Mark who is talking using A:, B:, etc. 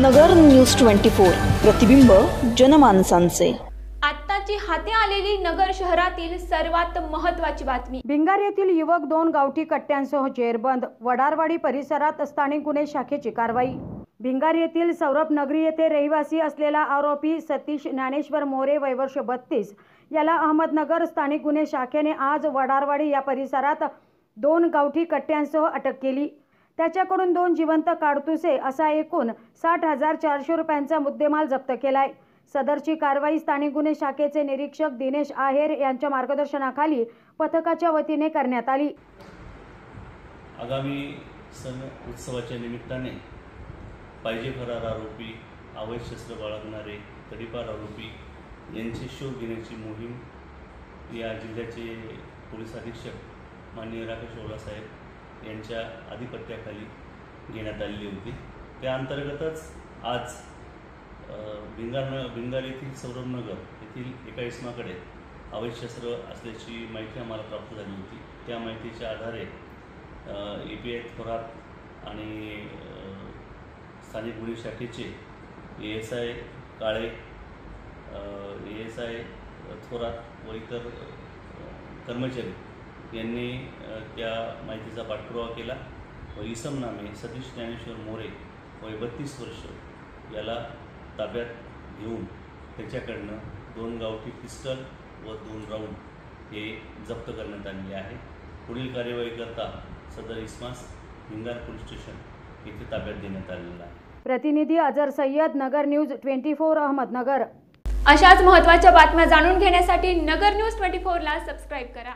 A: नगर news twenty four. प्रतिबिंब जनमानसांचे.
B: आत्ताची हाती आलेली नगर शहरातील सर्वात महत्त्वाची बातमी.
C: भिंगार येथील युवक दोन गावठी कट्ट्यांसह जेरबंद वडारवाडी परिसरात स्थानिक गुन्हे शाखेची कारवाई. भिंगार येथील सौरभ नगरी येथे रहिवासी असलेला आरोपी सतीश ज्ञानेश्वर मोरे वयवर्ष बत्तीस. याला अहमदनगर स्थानिक गुन्हे शाखेने आज वडारवाडी या परिसरात दोन गावठी कट्ट्यांसह अटक केली. त्याच्याकडून दोन जिवंत काडतुसे असा एकूण साठ हजार चारशे रुपयांचा मुद्देमाल जप्त केलाय. सदरची कारवाई स्थानिक गुन्हे शाखेचे निरीक्षक दिनेश आहेर यांच्या मार्गदर्शनाखाली पथकाच्या वतीने करण्यात आली.
D: आगामी सण उत्सवाच्या निमित्ताने पाहिजे फरार आरोपी अवैध शस्त्र बाळगणारे तडीपार आरोपी यांचे शोध घेण्याची मोहीम या जिल्ह्याचे पोलीस अधीक्षक माननीय राकेश ओला साहेब यांच्या आधिपत्याखाली घेण्यात आलेली होती. त्या अंतर्गतच आज अ, भिंगार भिंगार येथील सौरभनगर येथील एका इसमाकडे अवैध शस्त्र असल्याची माहिती आम्हाला प्राप्त झाली होती. त्या माहितीच्या आधारे ए पी आय थोरात आणि स्थानिक गुन्हे शाखेचे A S I Kale A S I Thorat व इतर कर्मचारी यांनी त्या माहितीचा पाठपुरावा केला. व इसम नामे सतीश ज्ञानेश्वर मोरे वय बत्तीस वर्ष याला ताब्यात घेऊन त्याच्याकडनं दोन गावठी पिस्टल व दोन राऊंड हे जप्त करण्यात आलेले आहे. पुढील कार्यवाही करता सदर इस्मास भिंगार पोलीस स्टेशन येथे ताब्यात देण्यात आलेला आहे.
C: प्रतिनिधी Azhar Sayyad Nagar news twenty four Ahmednagar
B: अशाच महत्त्वाच्या बातम्या जाणून घेण्यासाठी नगर न्यूज ट्वेंटी फोरला सबस्क्राईब करा.